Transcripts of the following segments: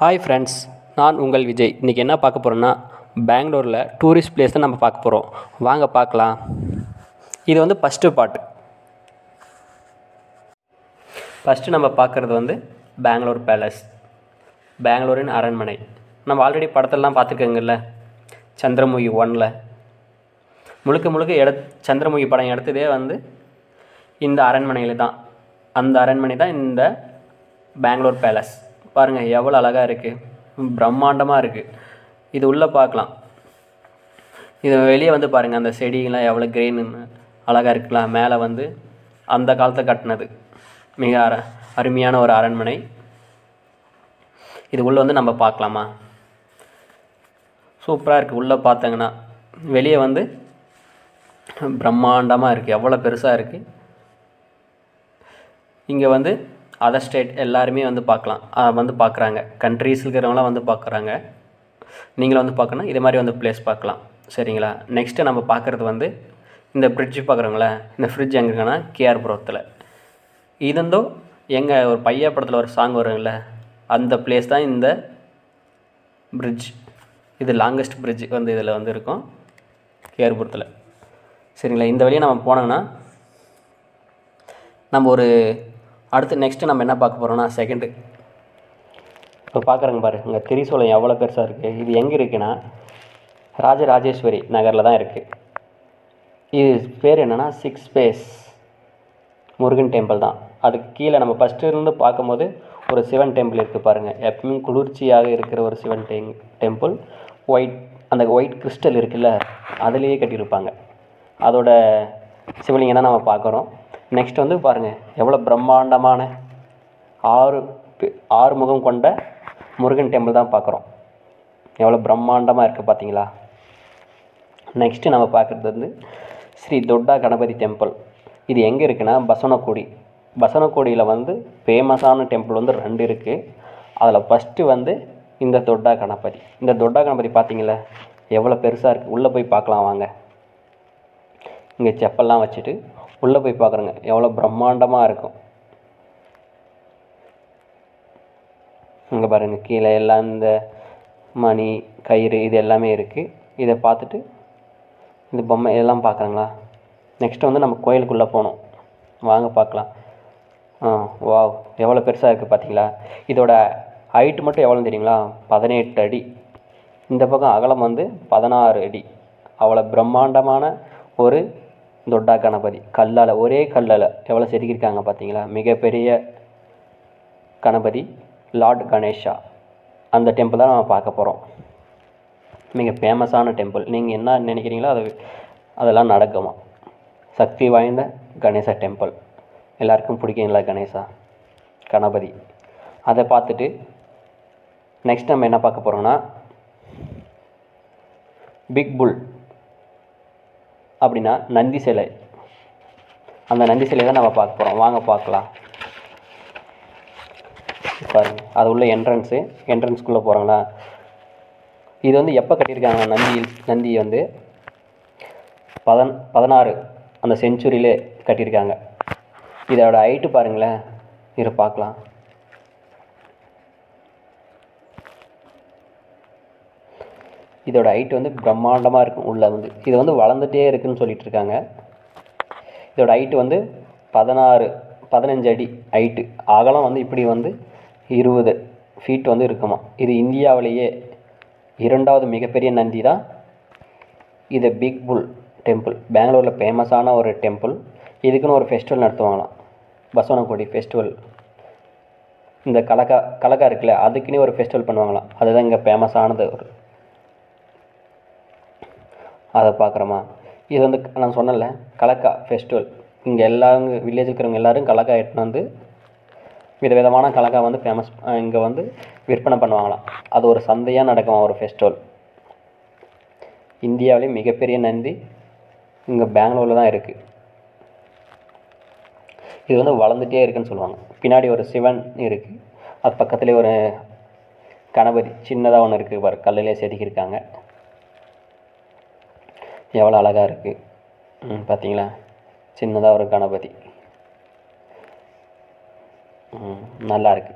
Hi friends நான் உங்கள் விஜய். இன்றைக்கி என்ன பார்க்க போகிறோன்னா பெங்களூரில் டூரிஸ்ட் பிளேஸ் தான் நம்ம பார்க்க போகிறோம் வாங்க பார்க்கலாம். இது வந்து ஃபஸ்ட்டு பார்ட் ஃபஸ்ட்டு நம்ம பார்க்குறது வந்து பெங்களூர் பேலஸ் பெங்களூரின் அரண்மனை. நம்ம ஆல்ரெடி படத்தெல்லாம் பார்த்துருக்கோங்கல்ல. சந்திரமுகி ஒனில். முழுக்க முழுக்க எட சந்திரமுகி படம் எடுத்ததே வந்து இந்த அரண்மனையில் தான். அந்த அரண்மனை தான் இந்த பெங்களூர் பேலஸ் பாருங்கள் எவ்வளோ அழகாக இருக்குது பிரம்மாண்டமாக இருக்குது இது உள்ளே பார்க்கலாம். இது வெளியே வந்து பாருங்கள் அந்த செடிகள்லாம் எவ்வளோ க்ரீன்னு அழகாக இருக்கலாம் மேலே வந்து அந்த காலத்தை கட்டினது. மிக அர அருமையான ஒரு அரண்மனை. இது உள்ளே வந்து நம்ம பார்க்கலாமா? சூப்பராக இருக்குது உள்ளே பார்த்தங்கன்னா. வெளியே வந்து பிரம்மாண்டமாக இருக்குது எவ்வளோ பெருசாக இருக்குது இங்கே வந்து அதர் ஸ்டேட் எல்லாருமே வந்து பார்க்கலாம். வந்து பார்க்குறாங்க. கண்ட்ரீஸ் இருக்கிறவங்களாம் வந்து பார்க்குறாங்க. நீங்களும் வந்து பார்க்கணும். இது மாதிரி வந்து பிளேஸ் பார்க்கலாம். சரிங்களா? நெக்ஸ்ட்டு நம்ம பார்க்குறது வந்து இந்த ஃப்ரிட்ஜ் பார்க்குறோங்களே இந்த ஃப்ரிட்ஜ் எங்கே இருக்குன்னா கேஆர்புரத்தில் இருந்தோ எங்கள் ஒரு பையா படத்தில் ஒரு சாங் வருங்கள அந்த பிளேஸ் தான் இந்த பிரிட்ஜ் இது லாங்கஸ்ட் பிரிட்ஜ் வந்து இதில் வந்து இருக்கும். கேஆர்புரத்தில் சரிங்களா? இந்த வழியாக நம்ம போனோங்கன்னா நம்ம ஒரு அடுத்து நெக்ஸ்ட்டு நம்ம என்ன பார்க்க போகிறோம்னா செகண்டு இப்போ பார்க்குறேங்க பாரு இங்கே திரிசூலம் எவ்வளோ பெருசாக இருக்குது இது எங்கே இருக்குன்னா ராஜராஜேஸ்வரி நகரில் தான் இருக்குது இது பேர் என்னென்னா சிக்ஸ் ஸ்பேஸ் முருகன் டெம்பிள் தான். அதுக்கு கீழே நம்ம ஃபஸ்ட்டுலேருந்து பார்க்கும்போது ஒரு சிவன் டெம்பிள் இருக்குது பாருங்கள் எப்பவுமே குளிர்ச்சியாக இருக்கிற ஒரு சிவன் டெங் டெம்பிள் ஒயிட் அந்த ஒயிட் கிறிஸ்டல் இருக்குல்ல அதுலேயே கட்டியிருப்பாங்க. அதோட சிவலிங்கம் தான் நம்ம பார்க்குறோம். நெக்ஸ்ட் வந்து பாருங்கள் எவ்வளோ பிரம்மாண்டமான ஆறு ஆறு முகம் கொண்ட முருகன் டெம்பிள் தான் பார்க்குறோம். எவ்வளோ பிரம்மாண்டமாக இருக்குது பார்த்தீங்களா நெக்ஸ்ட்டு நம்ம பார்க்குறது வந்து ஸ்ரீ தொட்டா கணபதி டெம்பிள் இது எங்கே இருக்குன்னா பசனக்குடி. பசனக்குடியில் வந்து ஃபேமஸான டெம்பிள் வந்து ரெண்டு இருக்குது அதில் ஃபஸ்ட்டு வந்து இந்த தொட்டா கணபதி. இந்த தொட்டா கணபதி பார்த்தீங்களா எவ்வளோ பெருசாக இருக்குது உள்ளே போய் பார்க்கலாம் வாங்க. இங்கே செப்பல்லாம் வச்சுட்டு உள்ளே போய் பார்க்குறோங்க எவ்வளோ பிரம்மாண்டமாக இருக்கும். இங்கே பாருங்கள் கீழே எல்லாம் இந்த மணி கயிறு இது எல்லாமே இருக்குது இதை பார்த்துட்டு இந்த பொம்மை இதெல்லாம் பார்க்குறங்களா நெக்ஸ்ட்டு வந்து நம்ம கோயிலுக்குள்ளே போகணும். வாங்க பார்க்கலாம். ஆ வாவ் எவ்வளோ பெருசாக இருக்குது பார்த்தீங்களா இதோட ஹைட்டு மட்டும் எவ்வளோன்னு தெரியுங்களா? பதினெட்டு அடி. இந்த பக்கம் அகலம் வந்து பதினாறு அடி. அவ்வளோ பிரம்மாண்டமான ஒரு தொட்டா கணபதி. கல்லால் ஒரே கல்லால் எவ்வளோ செதுக்கியிருக்காங்க பார்த்தீங்களா? மிகப்பெரிய கணபதி லார்ட் கணேஷா. அந்த டெம்பிள் தான் நம்ம பார்க்க போகிறோம் மிக ஃபேமஸான டெம்பிள். நீங்கள் என்ன நினைக்கிறீங்களோ அது அதெல்லாம் நடக்குமா? சக்தி வாய்ந்த கணேசா டெம்பிள். எல்லாருக்கும் பிடிக்குங்களா கணேசா? கணபதி. அதை பார்த்துட்டு நெக்ஸ்ட் நம்ம என்ன பார்க்க போகிறோம்னா பிக் புல். அப்படின்னா நந்தி சிலை. அந்த நந்தி சிலை தான் நம்ம பார்க்க போகிறோம் வாங்க பார்க்கலாம். பாருங்கள் அது உள்ள என்ட்ரன்ஸு என்ட்ரன்ஸ்குள்ளே போகிறோங்களா இது வந்து எப்போ கட்டியிருக்காங்க? நந்தி நந்தி வந்து பதன் பதினாறு அந்த செஞ்சுரியிலே கட்டியிருக்காங்க. இதோட ஹைட்டு பாருங்களேன். இதை பார்க்கலாம். இதோட ஹைட் வந்து பிரம்மாண்டமாக இருக்கும் உள்ளே வந்து. இது வந்து வளர்ந்துட்டே இருக்குன்னு சொல்லிட்டு இருக்காங்க இதோட ஹைட்டு வந்து பதினாறு பதினஞ்சு அடி ஹைட்டு அகலம் வந்து இப்படி வந்து இருபது ஃபீட் வந்து இருக்குமா. இது இந்தியாவிலேயே இரண்டாவது மிகப்பெரிய நந்தி தான். இது பிக் புல் டெம்பிள் பெங்களூரில் ஃபேமஸான ஒரு டெம்பிள் இதுக்குன்னு ஒரு ஃபெஸ்டிவல் நடத்துவாங்களாம். பசவனக்குடி ஃபெஸ்டிவல் இந்த கலக்கா கலக்கா இருக்குல்ல அதுக்குன்னே ஒரு ஃபெஸ்டிவல் பண்ணுவாங்களாம். அதுதான் இங்கே ஃபேமஸானது ஒரு அதை பார்க்குறோமா? இது வந்து நான் சொன்னேன்ல கலக்கா ஃபெஸ்டிவல் இங்கே எல்லாரும் வில்லேஜ் இருக்கிறவங்க எல்லோரும் கலக்கா எடுத்துன்னு வந்து விதவிதமான கலக்கா வந்து ஃபேமஸ் இங்கே வந்து விற்பனை பண்ணுவாங்களாம். அது ஒரு சந்தையாக நடக்குமா ஒரு ஃபெஸ்டிவல் இந்தியாவிலே மிகப்பெரிய நந்தி இங்கே பெங்களூரில் தான் இருக்குது இது வந்து வளர்ந்துட்டே இருக்குன்னு சொல்லுவாங்க. பின்னாடி ஒரு சிவன் இருக்குது அது பக்கத்துலேயே ஒரு கணபதி சின்னதாக ஒன்று இருக்குது பாரு கல்லிலே செதுக்கியிருக்காங்க. எவ்வளோ அழகாக இருக்குது ம் பார்த்தீங்களா சின்னதாக ஒரு கணபதி. நல்லா இருக்கு.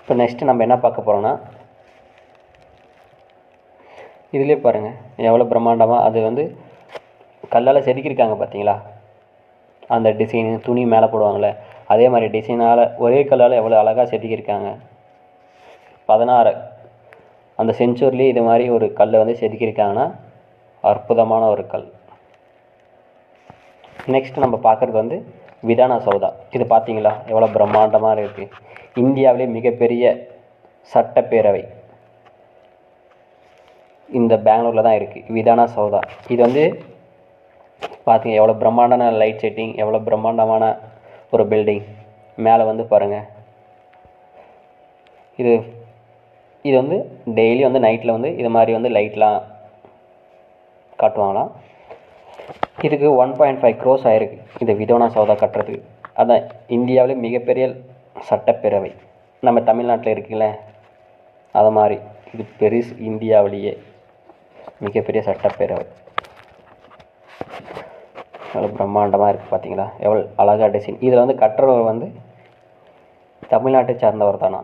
இப்போ நெக்ஸ்ட்டு நம்ம என்ன பார்க்க போகிறோம்னா இதுலேயே பாருங்கள் எவ்வளோ பிரம்மாண்டமாக அது வந்து கல்லால் செதுக்கியிருக்காங்க பார்த்தீங்களா அந்த டிசைனு துணி மேலே போடுவாங்கள்ல அதே மாதிரி டிசைனால் ஒரே கல்லால் எவ்வளோ அழகாக செதுக்கியிருக்காங்க. பதினாறு. அந்த செஞ்சுரிலேயே இது மாதிரி ஒரு கல்லை வந்து செதுக்கியிருக்காங்கன்னா அற்புதமான ஒரு கல் நெக்ஸ்ட் நம்ம பார்க்குறது வந்து விதானா சௌதா. இது பார்த்தீங்களா? எவ்வளோ பிரம்மாண்டமாக இருக்குது இந்தியாவிலே மிகப்பெரிய சட்டப்பேரவை. இந்த பெங்களூரில் தான் இருக்குது விதானா சௌதா. இது வந்து பார்த்தீங்க எவ்வளோ பிரம்மாண்டமான லைட் செட்டிங் எவ்வளோ பிரம்மாண்டமான ஒரு பில்டிங் மேலே வந்து பாருங்கள் இது இது வந்து டெய்லி வந்து நைட்டில் வந்து இது மாதிரி வந்து லைட்லாம் காட்டுவாங்களாம். இதுக்கு ஒன் பாயிண்ட் ஃபைவ் க்ரோஸ் ஆயிருக்கு. இந்த விதோனா சௌதா கட்டுறதுக்கு. அதான் இந்தியாவிலே மிகப்பெரிய சட்டப்பேரவை. நம்ம தமிழ்நாட்டில் இருக்குல்ல? அது மாதிரி. இது பெருசு இந்தியாவிலேயே மிகப்பெரிய சட்டப்பேரவை. எவ்வளோ பிரம்மாண்டமாக இருக்குது பார்த்தீங்களா எவ்வளோ அழகா டிசைன் இதில் வந்து கட்டுறவர் வந்து தமிழ்நாட்டை சார்ந்தவர் தானா?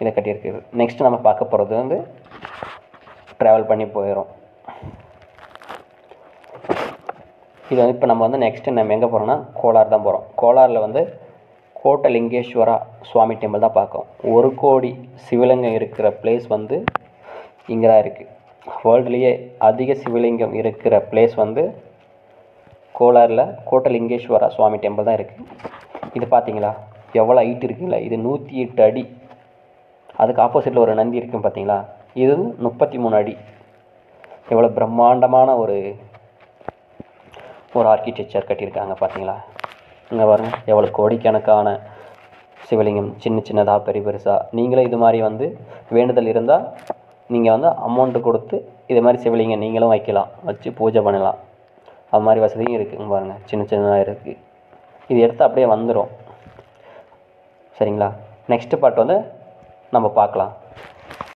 இதை கட்டியிருக்கிறது. நெக்ஸ்ட் நம்ம பார்க்க போகிறது வந்து ட்ராவல் பண்ணி போயிடும் இது வந்து இப்போ நம்ம வந்து நெக்ஸ்ட்டு நம்ம எங்கே போகிறோம்னா கோலார் தான் போகிறோம் கோலாரில் வந்து கோட்டலிங்கேஸ்வரா சுவாமி டெம்பிள் தான் பார்க்கோம் ஒரு கோடி சிவலிங்கம் இருக்கிற பிளேஸ் வந்து இங்கே தான் இருக்குது வேர்ல்டுலேயே அதிக சிவலிங்கம் இருக்கிற பிளேஸ் வந்து கோலாரில் கோட்டலிங்கேஸ்வரா சுவாமி டெம்பிள் தான் இருக்குது இது பார்த்தீங்களா எவ்வளோ ஹைட் இருக்குல்ல? இது நூற்றி எட்டு அடி. அதுக்கு ஆப்போசிட்டில் ஒரு நந்தி இருக்கும் பார்த்தீங்களா இது முப்பத்தி மூணு அடி. எவ்வளோ பிரம்மாண்டமான ஒரு ஒரு ஆர்கிடெக்சர் கட்டியிருக்காங்க பார்த்தீங்களா? இங்கே பாருங்கள் எவ்வளோ கோடிக்கணக்கான சிவலிங்கம் சின்ன சின்னதாக பெரிய பெருசாக நீங்களும் இது மாதிரி வந்து வேண்டுதல் இருந்தால் நீங்கள் வந்து அமௌண்ட்டு கொடுத்து இது மாதிரி சிவலிங்கம் நீங்களும் வைக்கலாம் வச்சு பூஜை பண்ணலாம். அது மாதிரி வசதியும் இருக்குங்க பாருங்கள் சின்ன சின்னதாக இருக்குது இது எடுத்து அப்படியே வந்துடும் சரிங்களா? நெக்ஸ்ட்டு பார்ட் வந்து நம்ம பார்க்கலாம்.